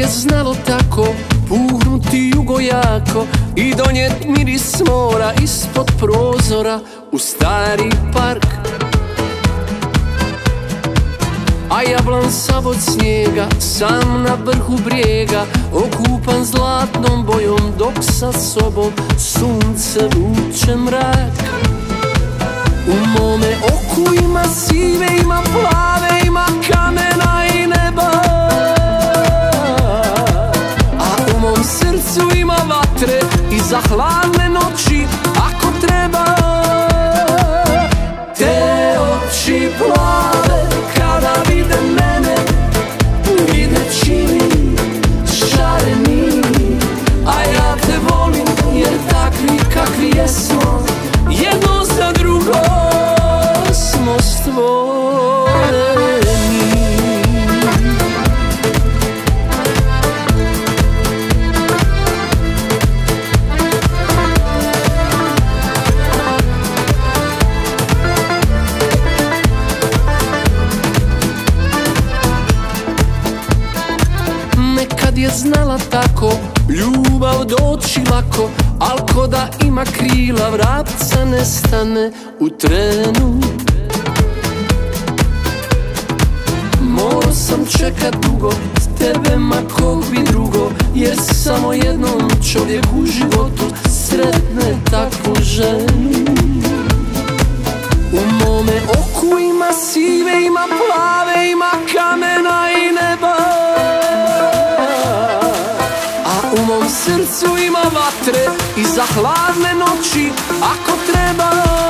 znalo tako puhnuti jugojako I donijet miris mora ispod prozora u stari park. A jablan sav od snijega, sam na vrhu brijega Okupan zlatnom bojom dok sa sobom sunce vuče mrak. U mome oku ima sive, ima plave, za hladne noći Nekad je znala tako Ljubav doći lako Al ko da ima krila Vrapca nestane u trenu. Morao sam čekat dugo Tebe ma kog bi drugo Jer samo jednom čovjek u životu Sretne takvu ženu. U mome oku ima sive, ima mom srcu ima vatre i za hladne noći ako treba